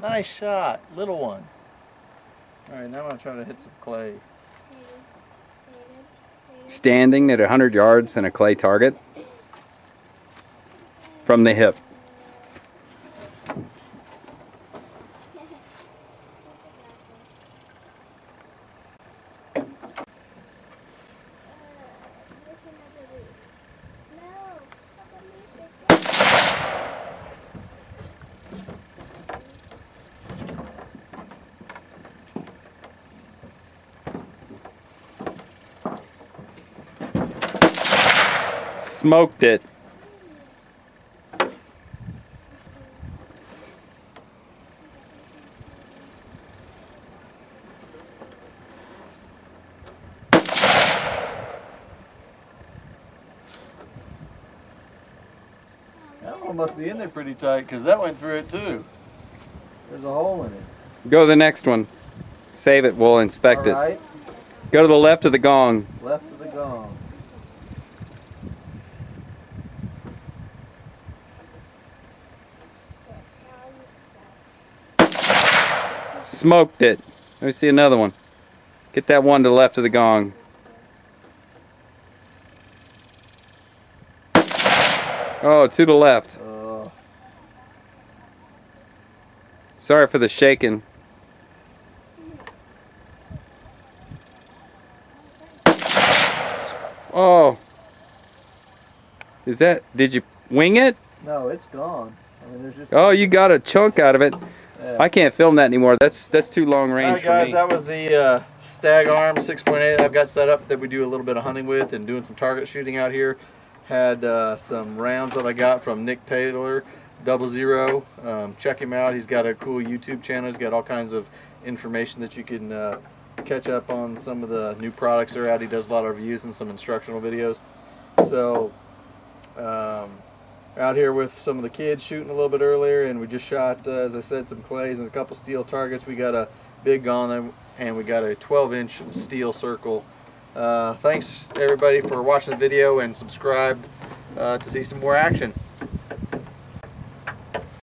Nice shot, little one. All right, now I'm trying to hit some clay. Standing at 100 yards in a clay target from the hip. Smoked it. That one must be in there pretty tight because that went through it too. There's a hole in it. Go to the next one. Save it. We'll inspect it. Go to the left of the gong. left of the gong. Smoked it. Let me see another one. Get that one to the left of the gong. Oh, to the left. Sorry for the shaking. Oh. Is that, did you wing it? no, it's gone. I mean, there's just. Oh, you got a chunk out of it. Yeah. I can't film that anymore. That's that's too long range Alright guys, for me. that was the uh, Stag Arm 6.8 I've got set up that we do a little bit of hunting with and doing some target shooting out here. Had uh, some rounds that I got from Nick Taylor, Double Zero. Um, check him out. He's got a cool YouTube channel. He's got all kinds of information that you can uh, catch up on some of the new products that are out. He does a lot of reviews and some instructional videos. So, um, out here with some of the kids shooting a little bit earlier and we just shot uh, as I said some clays and a couple steel targets. We got a big there and we got a 12 inch steel circle. Uh, thanks everybody for watching the video and subscribe uh, to see some more action